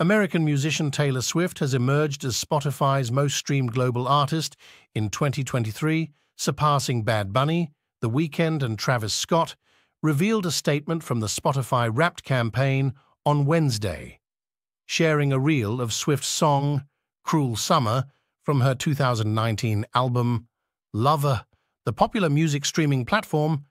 American musician Taylor Swift has emerged as Spotify's most streamed global artist in 2023, surpassing Bad Bunny, The Weeknd, and Travis Scott, revealed a statement from the Spotify Wrapped campaign on Wednesday, sharing a reel of Swift's song, Cruel Summer, from her 2019 album, Lover. The popular music streaming platform